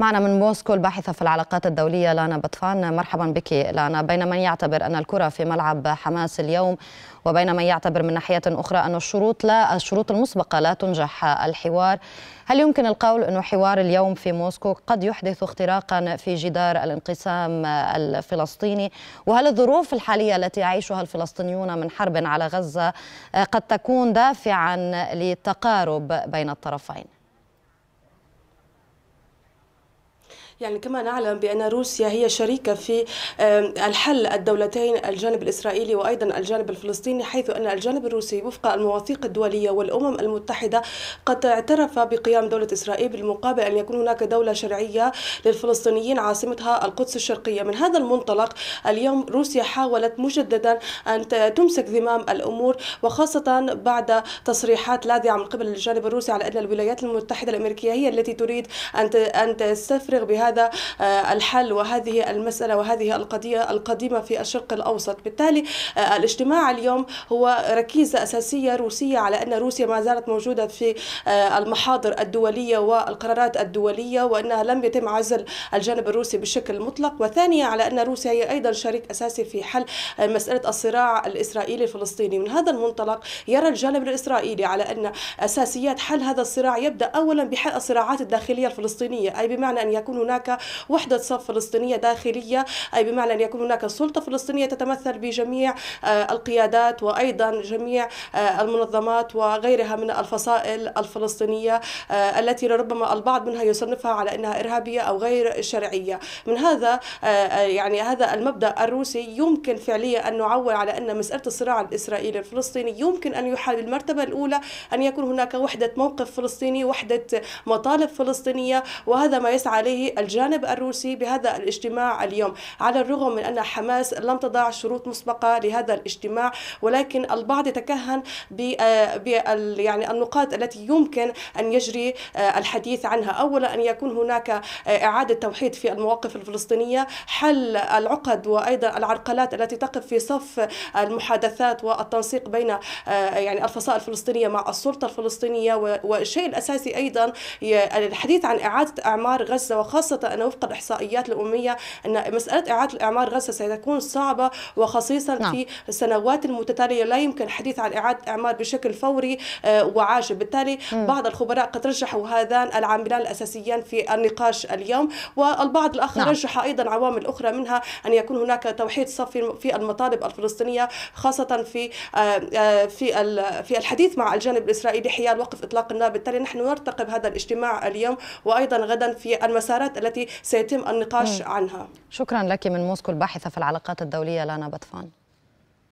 معنا من موسكو الباحثة في العلاقات الدولية لانا بطفان. مرحبا بك لانا. بين من يعتبر أن الكرة في ملعب حماس اليوم وبين من يعتبر من ناحية أخرى أن الشروط لا الشروط المسبقة لا تنجح الحوار. هل يمكن القول أن حوار اليوم في موسكو قد يحدث اختراقا في جدار الانقسام الفلسطيني؟ وهل الظروف الحالية التي يعيشها الفلسطينيون من حرب على غزة قد تكون دافعا للتقارب بين الطرفين؟ يعني كما نعلم بأن روسيا هي شريكة في الحل الدولتين الجانب الإسرائيلي وأيضا الجانب الفلسطيني حيث أن الجانب الروسي وفق المواثيق الدولية والأمم المتحدة قد اعترف بقيام دولة إسرائيل بالمقابل أن يكون هناك دولة شرعية للفلسطينيين عاصمتها القدس الشرقية. من هذا المنطلق اليوم روسيا حاولت مجددا أن تمسك زمام الأمور وخاصة بعد تصريحات لاذعة من قبل الجانب الروسي على أن الولايات المتحدة الأمريكية هي التي تريد أن تستفرغ بهذا هذا آه، الحل وهذه المسألة وهذه القضية القديمة في الشرق الأوسط. بالتالي آه، الاجتماع اليوم هو ركيزة أساسية روسية على أن روسيا ما زالت موجودة في آه، المحاضر الدولية والقرارات الدولية وأنها لم يتم عزل الجانب الروسي بشكل مطلق. وثانيا على أن روسيا هي أيضا شريك أساسي في حل مسألة الصراع الإسرائيلي الفلسطيني. من هذا المنطلق يرى الجانب الإسرائيلي على أن أساسيات حل هذا الصراع يبدأ أولا بحل الصراعات الداخلية الفلسطينية أي بمعنى أن يكون هناك هناك وحدة صف فلسطينية داخلية. أي بمعنى أن يكون هناك سلطة فلسطينية تتمثل بجميع آه، القيادات وأيضا جميع آه، المنظمات وغيرها من الفصائل الفلسطينية آه، التي ربما البعض منها يصنفها على أنها إرهابية أو غير شرعية. من هذا يعني هذا المبدأ الروسي يمكن فعليا أن نعول على أن مسألة الصراع الإسرائيلي الفلسطيني يمكن أن يحل بالمرتبة الأولى أن يكون هناك وحدة موقف فلسطيني وحدة مطالب فلسطينية وهذا ما يسعى عليه الجانب الروسي بهذا الاجتماع اليوم على الرغم من أن حماس لم تضع شروط مسبقة لهذا الاجتماع ولكن البعض يتكهن ب يعني النقاط التي يمكن أن يجري آه، الحديث عنها. أولا أن يكون هناك آه، إعادة توحيد في المواقف الفلسطينية حل العقد وأيضا العرقلات التي تقف في صف المحادثات والتنسيق بين آه، يعني الفصائل الفلسطينية مع السلطة الفلسطينية والشيء الأساسي أيضا الحديث عن إعادة أعمار غزة وخاصة أن وفق الإحصائيات الأممية أن مسألة إعادة إعمار غزة ستكون صعبة وخصيصا نعم. في السنوات المتتالية لا يمكن الحديث عن إعادة إعمار بشكل فوري آه، وعاجل بالتالي م. بعض الخبراء قد رجحوا هذان العاملان الأساسيان في النقاش اليوم والبعض الآخر نعم. رجح أيضا عوامل أخرى منها أن يكون هناك توحيد صف في المطالب الفلسطينية خاصة في آه، آه، في في الحديث مع الجانب الإسرائيلي حيال وقف إطلاق النار بالتالي نحن نرتقب هذا الاجتماع اليوم وأيضا غدا في المسارات التي سيتم النقاش عنها. شكرا لك من موسكو الباحثة في العلاقات الدولية لانا بطفان.